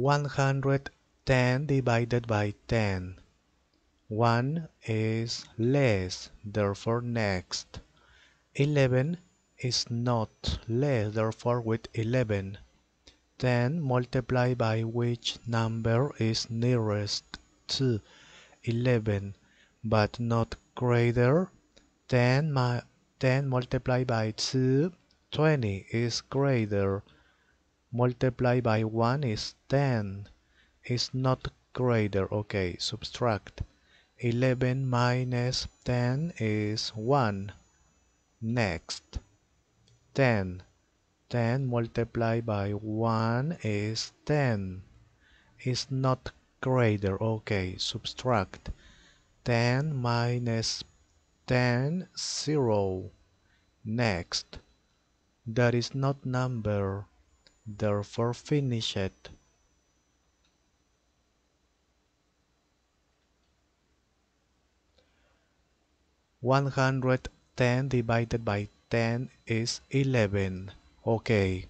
110 divided by 10. 1 is less, therefore next. 11 is not less, therefore with 11. 10 multiplied by which number is nearest to 11 but not greater 10, 10 multiplied by 2 20 is greater multiplied by 1 is 10 is not greater. Okay subtract. 11 minus 10 is 1 next. 10 10 multiplied by 1 is 10 is not greater. Okay subtract. 10 minus 10 0 next. That is not number therefore finish it One hundred ten divided by ten is eleven. Okay.